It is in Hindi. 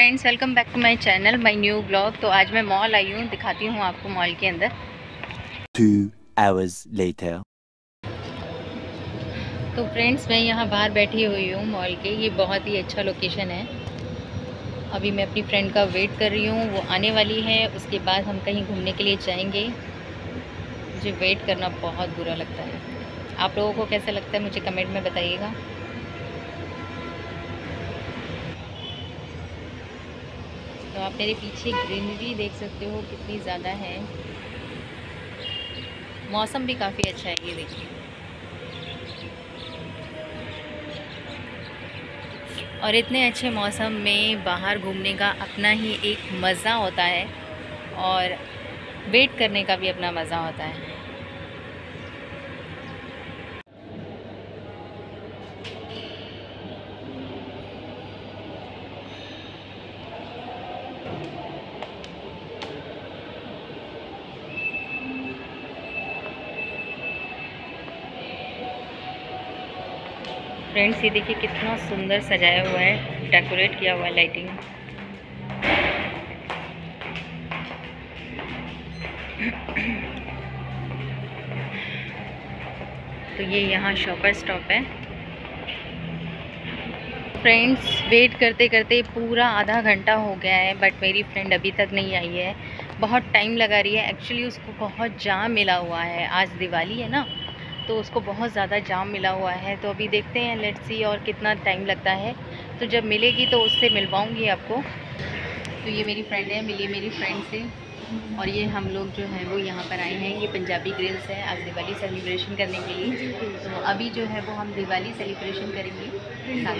Friends welcome back to my channel my new blog तो आज मैं मॉल आई हूँ दिखाती हूँ आपको मॉल के अंदर. तो फ्रेंड्स मैं यहाँ बाहर बैठी हुई हूँ मॉल के। ये बहुत ही अच्छा लोकेशन है। अभी मैं अपनी फ्रेंड का वेट कर रही हूँ वो आने वाली है। उसके बाद हम कहीं घूमने के लिए जाएँगे। मुझे वेट करना बहुत बुरा लगता है। आप लोगों को कैसा लगता है मुझे कमेंट में बताइएगा। तो आप मेरे पीछे ग्रीनरी देख सकते हो, कितनी ज़्यादा है। मौसम भी काफ़ी अच्छा है, ये देखिए। और इतने अच्छे मौसम में बाहर घूमने का अपना ही एक मज़ा होता है और वेट करने का भी अपना मज़ा होता है। फ्रेंड्स ये देखिए कितना सुंदर सजाया हुआ है डेकोरेट किया हुआ है लाइटिंग तो ये यहाँ शॉपर स्टॉप है। फ्रेंड्स वेट करते करते पूरा आधा घंटा हो गया है बट मेरी फ्रेंड अभी तक नहीं आई है। बहुत टाइम लगा रही है। एक्चुअली उसको बहुत जाम मिला हुआ है। आज दिवाली है ना। तो उसको बहुत ज़्यादा जाम मिला हुआ है। तो अभी देखते हैं लेट्स सी और कितना टाइम लगता है। तो जब मिलेगी तो उससे मिलवाऊँगी आपको। तो ये मेरी फ्रेंड है, मिली मेरी फ्रेंड से। और ये हम लोग जो है, वो यहाँ पर आए हैं। ये पंजाबी ग्रिल्स है आज दिवाली सेलिब्रेशन करने के लिए। तो अभी जो है, वो हम दिवाली सेलिब्रेशन करेंगे। साथ